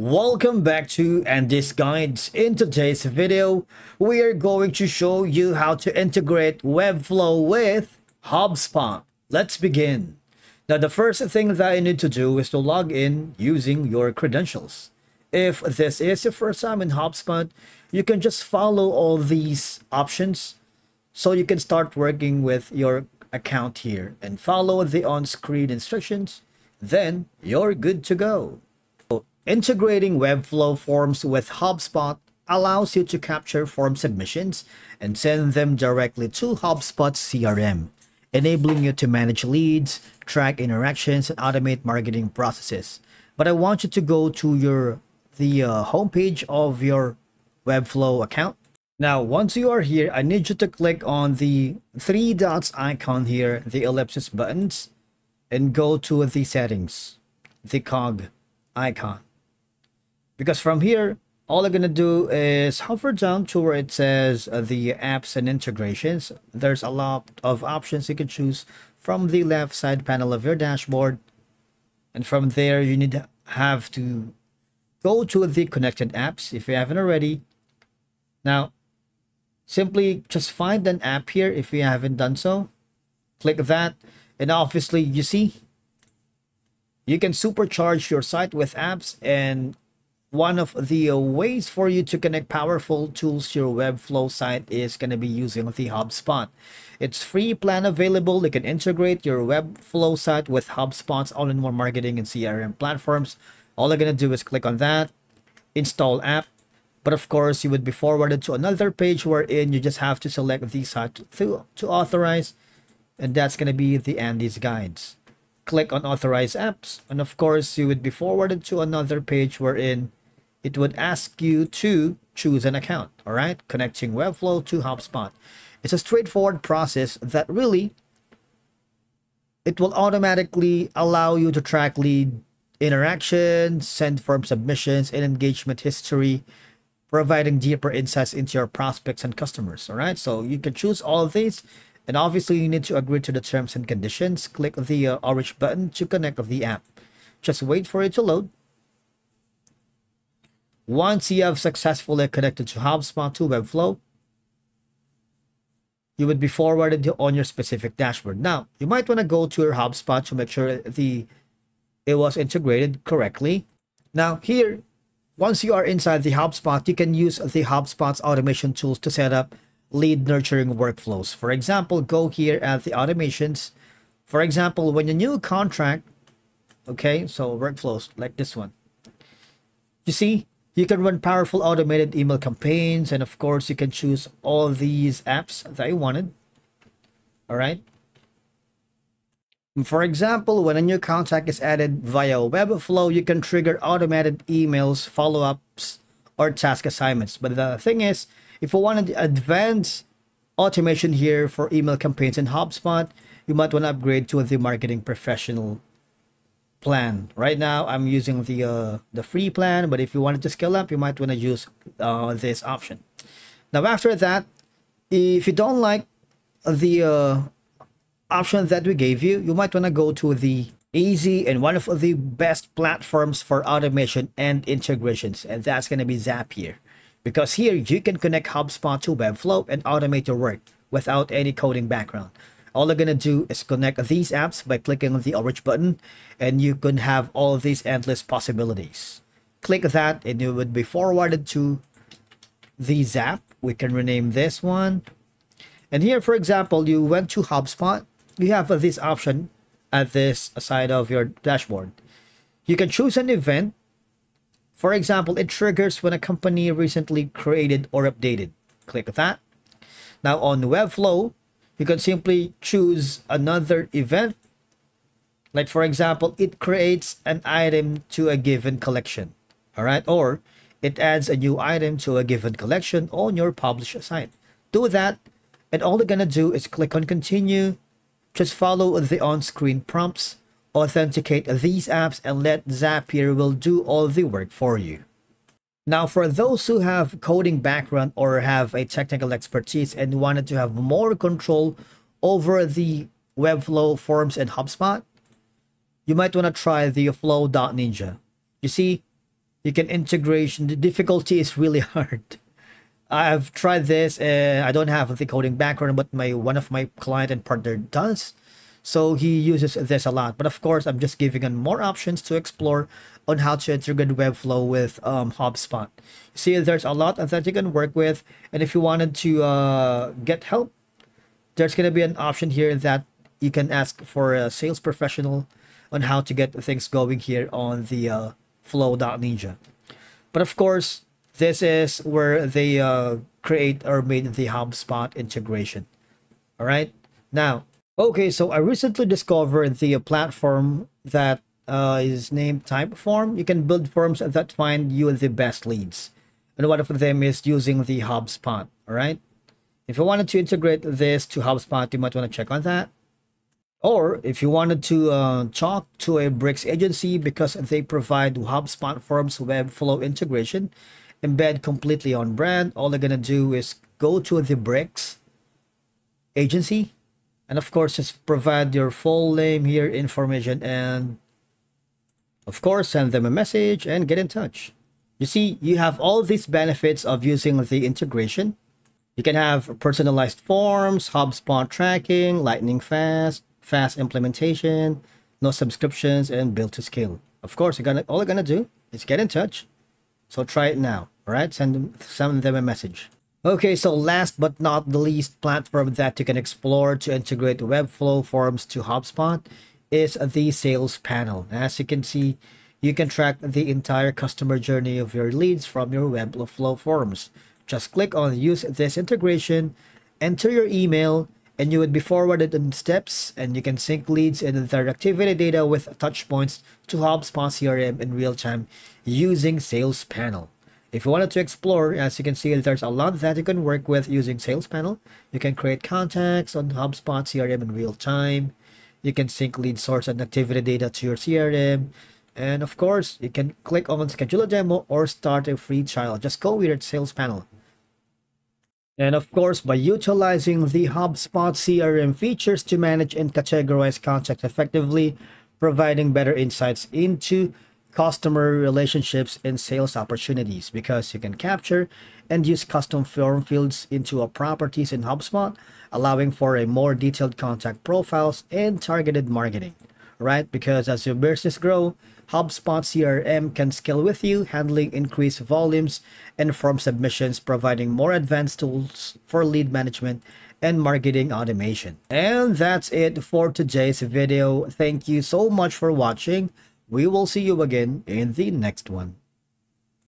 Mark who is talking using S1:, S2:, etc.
S1: Welcome back to Andy's Guides. In today's video, we are going to show you how to integrate Webflow with HubSpot. Let's begin. Now, the first thing that you need to do is to log in using your credentials. If this is your first time in HubSpot, you can just follow all these options so you can start working with your account here and follow the on-screen instructions. Then you're good to go. Integrating Webflow forms with HubSpot allows you to capture form submissions and send them directly to HubSpot CRM, enabling you to manage leads, track interactions, and automate marketing processes. But I want you to go to your the uh, homepage of your Webflow account. Now, once you are here, I need you to click on the three dots icon here, the ellipsis buttons, and go to the settings, the cog icon because from here all I'm gonna do is hover down to where it says uh, the apps and integrations. There's a lot of options you can choose from the left side panel of your dashboard. And from there you need to have to go to the connected apps if you haven't already. Now simply just find an app here if you haven't done so. Click that and obviously you see you can supercharge your site with apps and one of the ways for you to connect powerful tools to your Webflow site is going to be using the HubSpot. It's free plan available. You can integrate your Webflow site with HubSpot's all-in-one marketing and CRM platforms. All you're going to do is click on that, install app, but of course you would be forwarded to another page wherein you just have to select the site to, to authorize, and that's going to be the Andy's Guides. Click on authorize apps, and of course you would be forwarded to another page wherein it would ask you to choose an account, all right? Connecting Webflow to HubSpot. It's a straightforward process that really, it will automatically allow you to track lead interactions, send form submissions, and engagement history, providing deeper insights into your prospects and customers, all right? So you can choose all of these. And obviously, you need to agree to the terms and conditions. Click the uh, orange button to connect the app. Just wait for it to load. Once you have successfully connected to HubSpot to Webflow, you would be forwarded to on your specific dashboard. Now, you might want to go to your HubSpot to make sure the it was integrated correctly. Now, here, once you are inside the HubSpot, you can use the HubSpot's automation tools to set up lead nurturing workflows. For example, go here at the automations. For example, when a new contract, okay, so workflows like this one. You see, you can run powerful automated email campaigns, and of course, you can choose all these apps that you wanted. All right. For example, when a new contact is added via Webflow, you can trigger automated emails, follow-ups, or task assignments. But the thing is, if you wanted advanced automation here for email campaigns in HubSpot, you might want to upgrade to the marketing professional plan. Right now, I'm using the uh, the free plan, but if you wanted to scale up, you might want to use uh, this option. Now, after that, if you don't like the uh, option that we gave you, you might want to go to the easy and one of the best platforms for automation and integrations, and that's going to be Zapier. Because here, you can connect HubSpot to Webflow and automate your work without any coding background all you're gonna do is connect these apps by clicking on the orange button and you can have all of these endless possibilities. Click that and you would be forwarded to the zap. We can rename this one. And here for example you went to hubspot. You have this option at this side of your dashboard. You can choose an event. For example it triggers when a company recently created or updated. Click that. Now on webflow you can simply choose another event. Like for example, it creates an item to a given collection. All right. Or it adds a new item to a given collection on your publish site. Do that. And all you're going to do is click on continue. Just follow the on-screen prompts. Authenticate these apps and let Zapier will do all the work for you. Now, for those who have coding background or have a technical expertise and wanted to have more control over the Webflow forms in HubSpot, you might want to try the Flow.Ninja. You see, you can integration. The difficulty is really hard. I've tried this and I don't have the coding background, but my one of my client and partner does. So he uses this a lot. But of course, I'm just giving him more options to explore on how to integrate Webflow with um, HubSpot. See, there's a lot that you can work with. And if you wanted to uh, get help, there's going to be an option here that you can ask for a sales professional on how to get things going here on the uh, flow.ninja. But of course, this is where they uh, create or made the HubSpot integration. All right. Now, okay, so I recently discovered the platform that uh, is named Typeform. You can build forms that find you the best leads. And one of them is using the HubSpot. All right. If you wanted to integrate this to HubSpot, you might want to check on that. Or if you wanted to uh, talk to a Brix agency because they provide HubSpot Forms Webflow integration, embed completely on brand, all they're going to do is go to the Brix agency and of course just provide your full name here, information, and of course send them a message and get in touch. You see, you have all these benefits of using the integration. You can have personalized forms, HubSpot tracking, lightning fast, fast implementation, no subscriptions, and build to scale. Of course, you're gonna all you're gonna do is get in touch. So try it now. All right, send them send them a message. Okay, so last but not the least platform that you can explore to integrate Webflow forms to HubSpot is the Sales Panel. As you can see, you can track the entire customer journey of your leads from your Webflow forms. Just click on use this integration, enter your email, and you would be forwarded in steps and you can sync leads and their activity data with touch points to HubSpot CRM in real time using Sales Panel. If you wanted to explore, as you can see, there's a lot that you can work with using Sales Panel. You can create contacts on HubSpot CRM in real time. You can sync lead source and activity data to your CRM. And of course, you can click on schedule a demo or start a free trial. Just go with it, Sales Panel. And of course, by utilizing the HubSpot CRM features to manage and categorize contacts effectively, providing better insights into customer relationships and sales opportunities because you can capture and use custom form fields into a properties in HubSpot, allowing for a more detailed contact profiles and targeted marketing, right? Because as your business grow, HubSpot CRM can scale with you, handling increased volumes and form submissions, providing more advanced tools for lead management and marketing automation. And that's it for today's video. Thank you so much for watching. We will see you again in the next one.